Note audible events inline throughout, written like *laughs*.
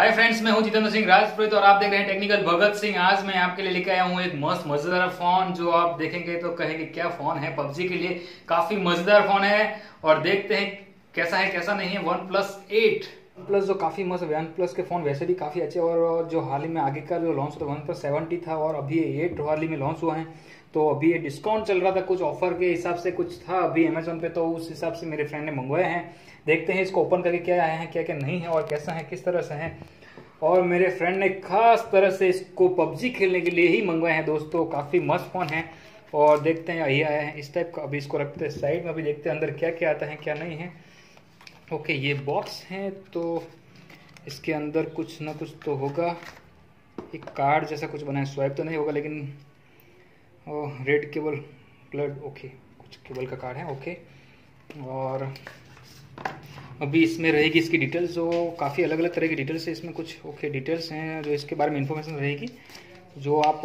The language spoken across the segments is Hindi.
हाय फ्रेंड्स मैं हूँ जितेंद्र सिंह राजपुरोहित और आप देख रहे हैं टेक्निकल भगत सिंह। आज मैं आपके लिए लेके आया हूँ एक मस्त मज़ेदार फ़ोन जो आप देखेंगे तो कहेंगे, क्या फ़ोन है पबजी के लिए? काफ़ी मज़ेदार फ़ोन है और देखते हैं कैसा है, कैसा नहीं है। वन प्लस एट प्लस जो काफ़ी मस्त वन प्लस के फ़ोन वैसे भी काफ़ी अच्छे और जो हाल ही में आगे का जो लॉन्च हुआ वन प्लस सेवेंटी था और अभी एट हाल ही में लॉन्च हुआ है। तो अभी ये डिस्काउंट चल रहा था कुछ ऑफ़र के हिसाब से कुछ था, अभी अमेजोन पे तो उस हिसाब से मेरे फ्रेंड ने मंगवाए हैं। देखते हैं इसको ओपन करके क्या आया है क्या क्या नहीं है और कैसा है, किस तरह से है। और मेरे फ्रेंड ने खास तरह से इसको पबजी खेलने के लिए ही मंगवाए हैं दोस्तों, काफ़ी मस्त फ़ोन है। और देखते हैं, यही आया है इस टाइप का। अभी इसको रखते हैं साइड में, अभी देखते हैं अंदर क्या क्या आता है, क्या नहीं है। ओके ये बॉक्स है तो इसके अंदर कुछ ना कुछ तो होगा। एक कार्ड जैसा कुछ बना है स्वाइप तो नहीं होगा, लेकिन रेड केबल ब्लड ओके कुछ केबल का कार्ड है ओके और अभी इसमें रहेगी इसकी डिटेल्स जो काफ़ी अलग अलग तरह की डिटेल्स है, इसमें कुछ ओके डिटेल्स हैं, जो इसके बारे में इंफॉर्मेशन रहेगी, जो आप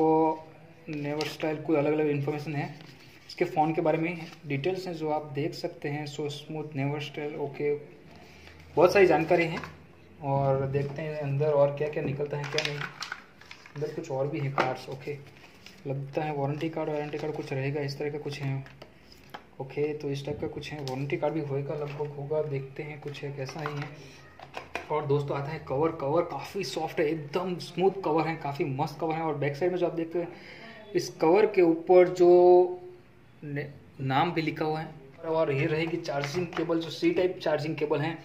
नेवर स्टाइल कोई अलग अलग इन्फॉर्मेशन है. इसके फ़ोन के बारे में डिटेल्स हैं, जो आप देख सकते हैं so smooth never style okay बहुत सारी जानकारी है, और देखते हैं अंदर और क्या क्या निकलता है, क्या नहीं. अंदर कुछ और भी है कार्ड्स ओके लगता है वारंटी कार्ड वारंटी कार्ड कुछ रहेगा, इस तरह का कुछ है। ओके तो इस टाइप का कुछ है। वारंटी कार्ड भी होएगा, लगभग होगा। देखते हैं कुछ है, कैसा ही है। और दोस्तों, आता है कवर। कवर काफ़ी सॉफ्ट है, एकदम स्मूथ कवर है, काफ़ी मस्त कवर है। और बैक साइड में जो आप देखते हैं, इस कवर के ऊपर जो नाम भी लिखा हुआ है। और ये रहेगी चार्जिंग केबल जो सी टाइप चार्जिंग केबल है।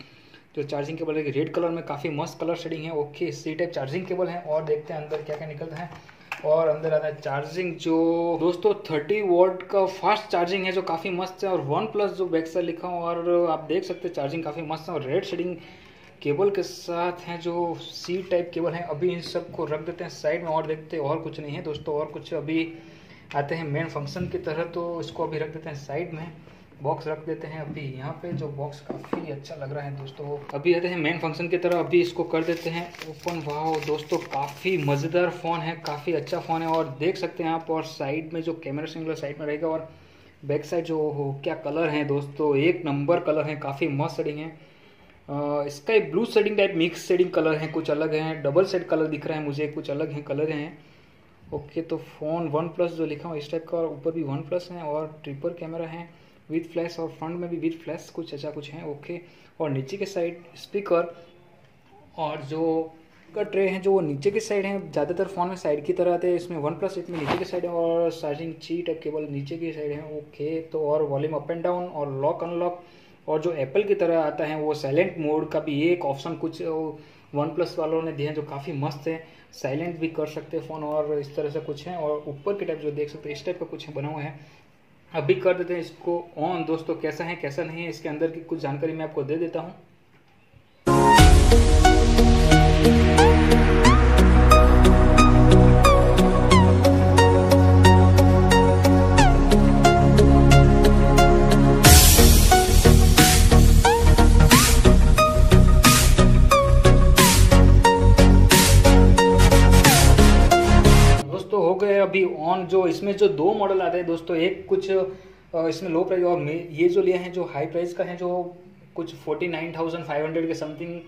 जो चार्जिंग केबल रेड कलर में काफ़ी मस्त कलर शेडिंग है। Okay C type charging cable है। और देखते हैं अंदर क्या क्या निकलता है। और अंदर आता है चार्जिंग जो दोस्तों 30 वोल्ट का फास्ट चार्जिंग है, जो काफ़ी मस्त है और वन प्लस जो बैक साइड लिखा हूँ, और आप देख सकते हैं चार्जिंग काफ़ी मस्त है और रेड शेडिंग केबल के साथ हैं, जो सी टाइप केबल है, अभी इन सबको रख देते हैं साइड में और देखते हैं, और कुछ नहीं है दोस्तों, और कुछ अभी आते हैं मेन फ़ंक्शन की तरह तो इसको अभी रख देते हैं साइड में। बॉक्स रख देते हैं। अभी यहाँ पे जो बॉक्स काफ़ी अच्छा लग रहा है दोस्तों अभी आते हैं मेन फ़ंक्शन की तरह। अभी इसको कर देते हैं। ओपन वाह दोस्तों, काफ़ी मज़ेदार फ़ोन है, काफ़ी अच्छा फ़ोन है। और देख सकते हैं आप, और साइड में जो कैमरा सिंगल साइड में रहेगा, और बैक साइड जो हो, क्या कलर है दोस्तों। एक नंबर कलर है, काफ़ी मस्त सेडिंग है। इसका एक blue shading type mix shading colour है, कुछ अलग है। डबल सेड कलर दिख रहा है मुझे, कुछ अलग है कलर हैं। ओके तो फ़ोन वन प्लस जो लिखा हुआ इस टाइप का, और ऊपर भी वन प्लस है, और ट्रिपल कैमरा है। विथ फ्लैश और फ्रंट में भी विथ फ्लैश कुछ ऐसा कुछ है ओके और नीचे के साइड स्पीकर और जो का ट्रे है, जो वो नीचे की साइड है, ज़्यादातर फ़ोन में साइड की तरह आते हैं, इसमें वन प्लस इसमें नीचे की साइड है और चार्जिंग ची टाइप केबल नीचे की साइड है ओके तो और वॉल्यूम अप एंड डाउन और लॉक अनलॉक और जो एप्पल की तरह आता है, वो साइलेंट मोड का भी एक ऑप्शन कुछ वन प्लस वालों ने दिए हैं, जो काफ़ी मस्त है. साइलेंट भी कर सकते हैं फ़ोन और इस तरह से कुछ है और ऊपर की टाइप जो देख सकते हैं, इस टाइप का कुछ बना हुआ है. अभी कर देते हैं इसको। ऑन दोस्तों, कैसा है, कैसा नहीं है, इसके अंदर की कुछ जानकारी मैं आपको दे देता हूँ। जो इसमें जो दो मॉडल आते हैं दोस्तों, एक कुछ इसमें लो प्राइस और ये जो लिए हैं जो हाई प्राइस का है, जो कुछ forty nine thousand five hundred के something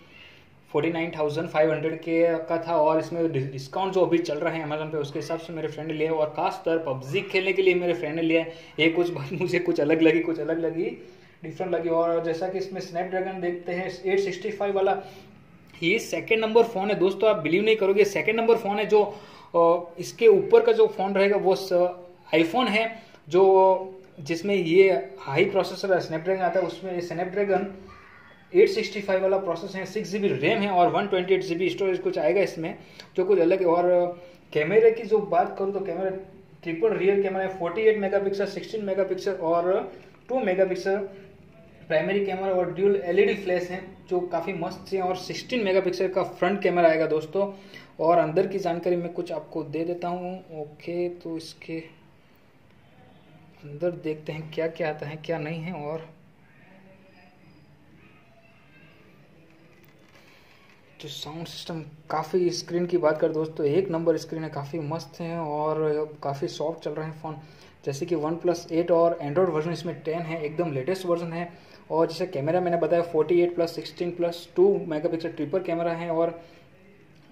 forty nine thousand five hundred के का था और इसमें डिस्काउंट जो अभी चल रहा है अमेजोन पे, उसके हिसाब से मेरे फ्रेंड ने लिया और खासतर पबजी खेलने के लिए मेरे फ्रेंड ने लिया ये कुछ बात *laughs* मुझे कुछ अलग लगी, कुछ अलग लगी डिफरेंट लगी और जैसा कि इसमें स्नैपड्रैगन देखते हैं एट सिक्सटी फाइव वाला, ये सेकेंड नंबर फ़ोन है दोस्तों, आप बिलीव नहीं करोगे सेकेंड नंबर फ़ोन है जो इसके ऊपर का जो फ़ोन रहेगा वो आईफोन है, जो जिसमें ये हाई प्रोसेसर स्नैपड्रैगन आता है, उसमें स्नैपड्रैगन 865 वाला प्रोसेसर है सिक्स जी रैम है और one twenty eight G storage कुछ आएगा इसमें, जो कुछ अलग है। और कैमरे की जो बात करूँ तो कैमरा ट्रिपल रियर कैमरा है 48 मेगापिक्सल 16 मेगापिक्सल और 2 मेगापिक्सल प्राइमरी कैमरा और ड्यूल एलईडी फ्लैश है। जो काफ़ी मस्त है और 16 मेगापिक्सल का फ्रंट कैमरा आएगा दोस्तों। और अंदर की जानकारी मैं कुछ आपको दे देता हूँ। ओके तो इसके अंदर देखते हैं क्या क्या आता है, क्या नहीं है और जो साउंड सिस्टम काफ़ी स्क्रीन की बात कर दोस्तों, एक नंबर स्क्रीन है, काफ़ी मस्त है और काफ़ी सॉफ्ट चल रहे हैं फ़ोन। जैसे कि वन प्लस एट और एंड्रॉयड वर्जन इसमें टेन है, एकदम लेटेस्ट वर्जन है। और जैसे कैमरा मैंने बताया forty eight plus sixteen plus two megapixel triple camera है और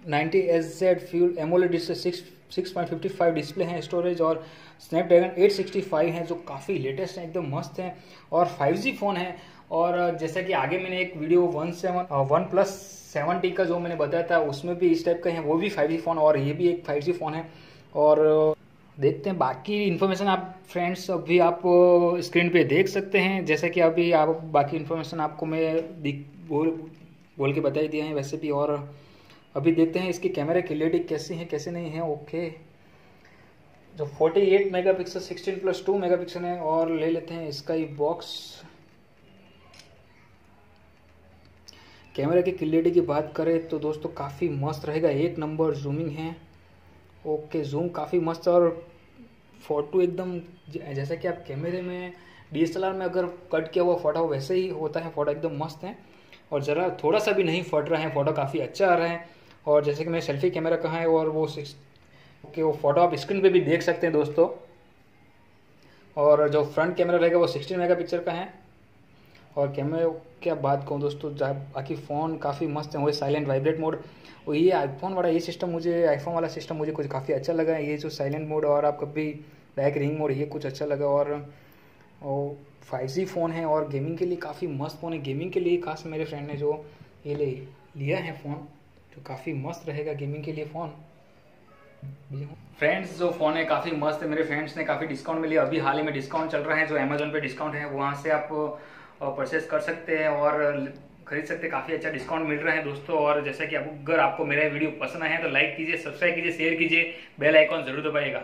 ninety H Z fluid AMOLED display six six point fifty five display हैं स्टोरेज और स्नैपड्रैगन एट सिक्सटी फाइव है जो काफ़ी लेटेस्ट हैं, एकदम मस्त हैं। और फाइव जी फ़ोन है और जैसा कि आगे मैंने एक video one seven OnePlus seventy का जो मैंने बताया था, उसमें भी इस टाइप का है, वो भी फाइव जी फ़ोन और ये भी एक फाइव जी फ़ोन है। और देखते हैं। बाकी इन्फॉर्मेशन आप फ्रेंड्स अभी आप स्क्रीन पे देख सकते हैं। जैसे कि अभी आप, बाकी इन्फॉर्मेशन आपको मैं दिख, बोल बोल के बता ही दिया है। वैसे भी और अभी देखते हैं इसकी कैमरा क्लियरिटी कैसी है, कैसे नहीं है। ओके जो 48 मेगापिक्सल 16 प्लस 2 मेगापिक्सल है, और ले लेते हैं इसका ही बॉक्स कैमरा की क्लियरिटी की बात करें तो दोस्तों काफ़ी मस्त रहेगा। एक नंबर जूमिंग है। ओके जूम काफ़ी मस्त और फ़ोटो एकदम जैसा कि आप कैमरे में DSLR में अगर कट किया हुआ फ़ोटो वैसे ही होता है फ़ोटो एकदम मस्त है। और ज़रा थोड़ा सा भी नहीं फट रहा है फ़ोटो काफ़ी अच्छा आ रहा है। और जैसे कि मैं सेल्फी कैमरा कहाँ है और वो सिक्स ओके वो फ़ोटो आप स्क्रीन पे भी देख सकते हैं दोस्तों। और जो फ्रंट कैमरा रहेगा वो सिक्सटीन मेगा पिक्चर का है। और कैमरे की बात कहूँ दोस्तों बाकी फ़ोन काफ़ी मस्त है वही साइलेंट वाइब्रेट मोड और ये आईफोन वाला, ये सिस्टम मुझे आईफोन वाला सिस्टम मुझे कुछ काफ़ी अच्छा लगा है। ये जो साइलेंट मोड और आप कभी बैक रिंग मोड ये कुछ अच्छा लगा। और फाइव जी फ़ोन है और गेमिंग के लिए काफ़ी मस्त फ़ोन है। गेमिंग के लिए खास मेरे फ्रेंड ने जो ये ले, लिया है फ़ोन जो काफ़ी मस्त रहेगा गेमिंग के लिए फ़ोन फ्रेंड्स जो फ़ोन है, काफ़ी मस्त है। मेरे फ्रेंड्स ने काफ़ी डिस्काउंट में लिया। अभी हाल ही में डिस्काउंट चल रहा है। जो अमेजोन पे डिस्काउंट है, वहाँ से आप परचेस कर सकते हैं और खरीद सकते हैं। काफ़ी अच्छा डिस्काउंट मिल रहा है दोस्तों। और जैसा कि आपको अगर आपको मेरा वीडियो पसंद आया है तो लाइक कीजिए सब्सक्राइब कीजिए शेयर कीजिए। बेल आइकॉन ज़रूर दबाइएगा।